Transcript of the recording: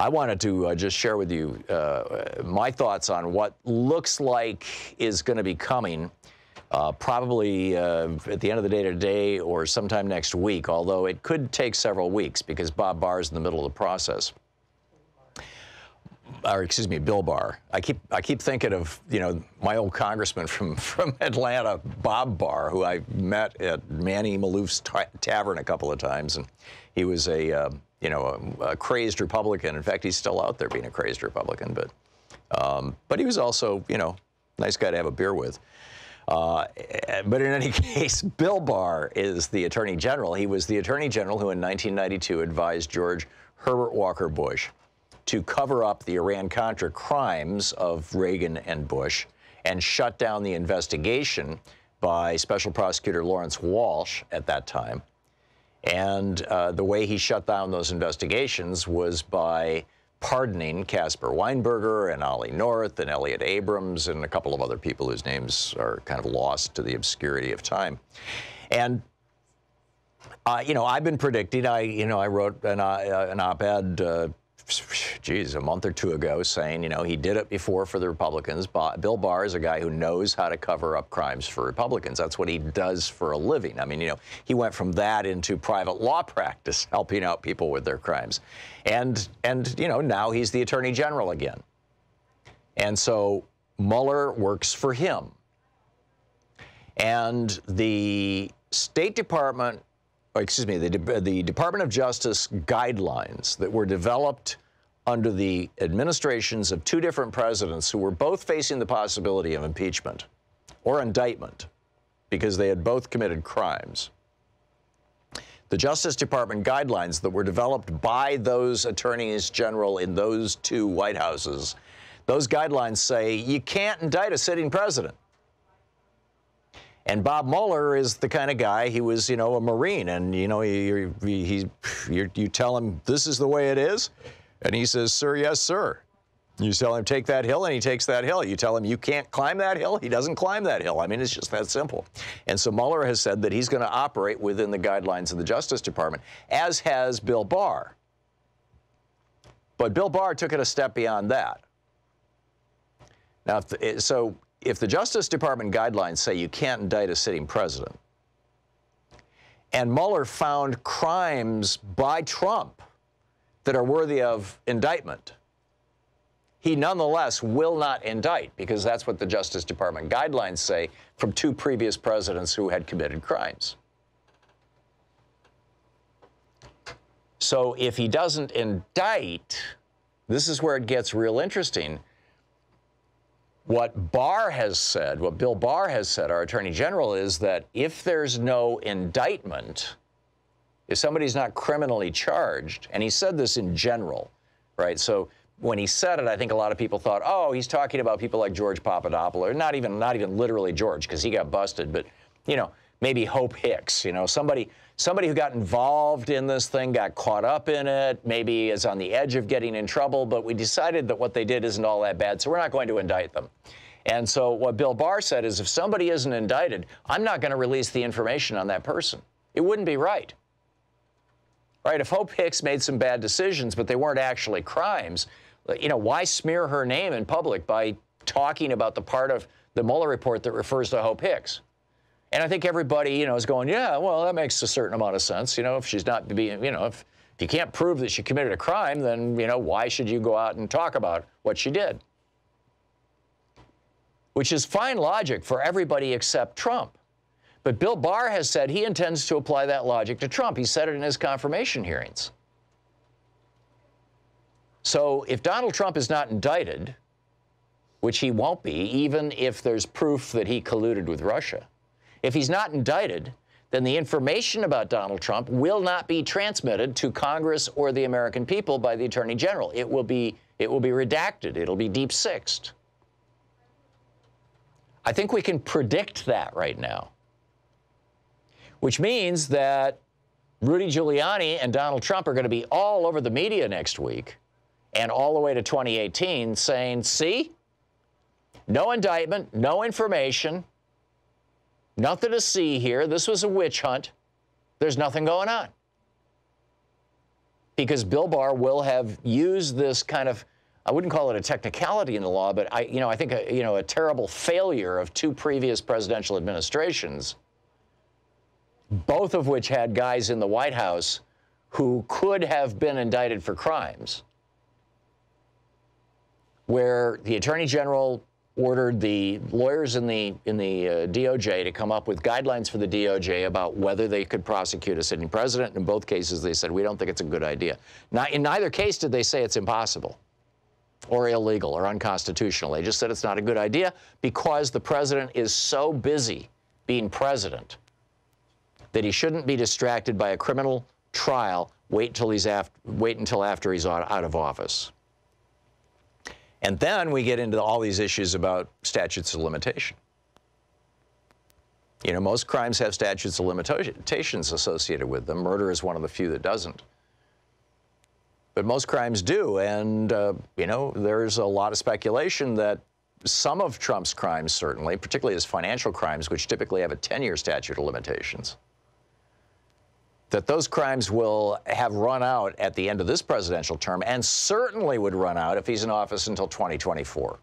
I wanted to uh, just share with you uh, my thoughts on what looks like is going to be coming. Uh, probably uh, at the end of the day today or sometime next week, although it could take several weeks because Bob Barr is in the middle of the process or excuse me, Bill Barr. I keep I keep thinking of you know my old congressman from from Atlanta, Bob Barr, who I met at Manny Maloof's tavern a couple of times, and he was a uh, you know a, a, crazed Republican. In fact, he's still out there being a crazed Republican, but um, but he was also you know nice guy to have a beer with. Uh, but in any case, Bill Barr is the Attorney General. He was the Attorney General who, in 1992, advised George Herbert Walker Bush to cover up the Iran Contra crimes of Reagan and Bush and shut down the investigation by Special Prosecutor Lawrence Walsh at that time. And uh, the way he shut down those investigations was by pardoning Caspar Weinberger and Ollie North and Elliott Abrams and a couple of other people whose names are kind of lost to the obscurity of time. And uh, you know, I've been predicting. I, you know, I wrote an, uh, an op-ed uh, geez, a month or two ago saying, you know, he did it before for the Republicans. Bill Barr is a guy who knows how to cover up crimes for Republicans. That's what he does for a living. I mean, you know, he went from that into private law practice, helping out people with their crimes. And, and you know, now he's the Attorney General again. And so Mueller works for him. And the State Department Uh, excuse me, the, uh, the Department of Justice guidelines that were developed under the administrations of two different presidents who were both facing the possibility of impeachment or indictment because they had both committed crimes. The Justice Department guidelines that were developed by those attorneys general in those two White Houses, those guidelines say you can't indict a sitting president. And Bob Mueller is the kind of guy, he was, you know, a Marine. And, you know, he, he, he you tell him, this is the way it is. And he says, sir, yes, sir. You tell him, take that hill, and he takes that hill. You tell him, you can't climb that hill, he doesn't climb that hill. I mean, it's just that simple. And so Mueller has said that he's going to operate within the guidelines of the Justice Department, as has Bill Barr. But Bill Barr took it a step beyond that. Now, so if the Justice Department guidelines say you can't indict a sitting president, and Mueller found crimes by Trump that are worthy of indictment, he nonetheless will not indict because that's what the Justice Department guidelines say from two previous presidents who had committed crimes. So if he doesn't indict, this is where it gets real interesting what Barr has said, what Bill Barr has said, our Attorney General, is that if there's no indictment, if somebody's not criminally charged, and he said this in general, right? So when he said it, I think a lot of people thought, oh, he's talking about people like George Papadopoulos, not even not even literally George, because he got busted, but you know, maybe Hope Hicks, you know, somebody somebody who got involved in this thing, got caught up in it, maybe is on the edge of getting in trouble, but we decided that what they did isn't all that bad, so we're not going to indict them. And so what Bill Barr said is if somebody isn't indicted, I'm not going to release the information on that person. It wouldn't be right. Right? If Hope Hicks made some bad decisions, but they weren't actually crimes, you know, why smear her name in public by talking about the part of the Mueller report that refers to Hope Hicks? And I think everybody, you know, is going, yeah, well, that makes a certain amount of sense. You know, if she's not being, you know, if, if you can't prove that she committed a crime, then, you know, why should you go out and talk about what she did? Which is fine logic for everybody except Trump. But Bill Barr has said he intends to apply that logic to Trump. He said it in his confirmation hearings. So if Donald Trump is not indicted, which he won't be, even if there's proof that he colluded with Russia, if he's not indicted, then the information about Donald Trump will not be transmitted to Congress or the American people by the Attorney General. It will be, it will be redacted. It'll be deep sixed. I think we can predict that right now, which means that Rudy Giuliani and Donald Trump are going to be all over the media next week and all the way to 2018 saying, see, no indictment, no information, Nothing to see here. This was a witch hunt. There's nothing going on. because Bill Barr will have used this kind of I wouldn't call it a technicality in the law, but I, you know, I think a, you know a terrible failure of two previous presidential administrations, both of which had guys in the White House who could have been indicted for crimes, where the Attorney General ordered the lawyers in the in the uh, DOJ to come up with guidelines for the DOJ about whether they could prosecute a sitting president. In both cases, they said we don't think it's a good idea. Not, in neither case did they say it's impossible or illegal or unconstitutional. They just said it's not a good idea because the president is so busy being president that he shouldn't be distracted by a criminal trial. Wait until he's after, wait until after he's out of office. And then we get into all these issues about statutes of limitation. You know, most crimes have statutes of limitations associated with them. Murder is one of the few that doesn't. But most crimes do. And, uh, you know, there's a lot of speculation that some of Trump's crimes, certainly, particularly his financial crimes, which typically have a 10 year statute of limitations, that those crimes will have run out at the end of this presidential term and certainly would run out if he's in office until 2024.